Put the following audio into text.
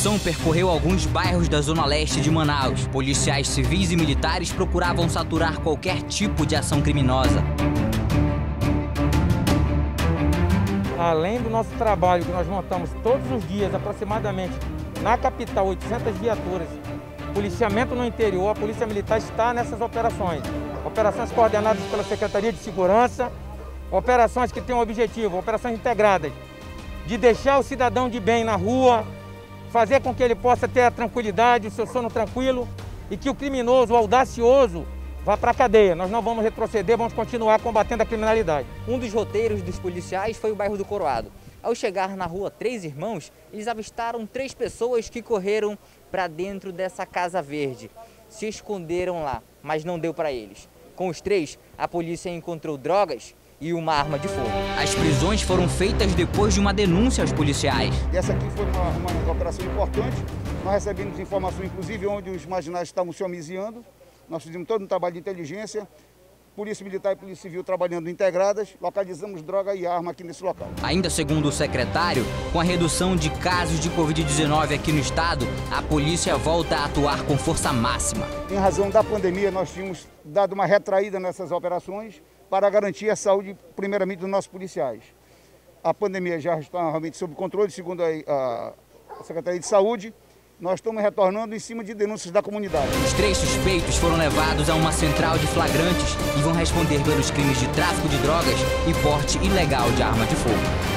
operação percorreu alguns bairros da zona leste de Manaus. Policiais civis e militares procuravam saturar qualquer tipo de ação criminosa. Além do nosso trabalho que nós montamos todos os dias, aproximadamente na capital, 800 viaturas, policiamento no interior, a Polícia Militar está nessas operações. Operações coordenadas pela Secretaria de Segurança, operações que têm um objetivo, operações integradas, de deixar o cidadão de bem na rua, fazer com que ele possa ter a tranquilidade, o seu sono tranquilo e que o criminoso, o audacioso, vá para a cadeia. Nós não vamos retroceder, vamos continuar combatendo a criminalidade. Um dos roteiros dos policiais foi o bairro do Coroado. Ao chegar na rua Três Irmãos, eles avistaram três pessoas que correram para dentro dessa casa verde. Se esconderam lá, mas não deu para eles. Com os três, a polícia encontrou drogas e uma arma de fogo. As prisões foram feitas depois de uma denúncia aos policiais. Essa aqui foi uma, uma operação importante. Nós recebemos informação, inclusive, onde os marginais estavam se homiziando. Nós fizemos todo um trabalho de inteligência. Polícia Militar e Polícia Civil trabalhando integradas, localizamos droga e arma aqui nesse local. Ainda segundo o secretário, com a redução de casos de Covid-19 aqui no estado, a polícia volta a atuar com força máxima. Em razão da pandemia, nós tínhamos dado uma retraída nessas operações para garantir a saúde, primeiramente, dos nossos policiais. A pandemia já está realmente sob controle, segundo a, a Secretaria de Saúde nós estamos retornando em cima de denúncias da comunidade. Os três suspeitos foram levados a uma central de flagrantes e vão responder pelos crimes de tráfico de drogas e porte ilegal de arma de fogo.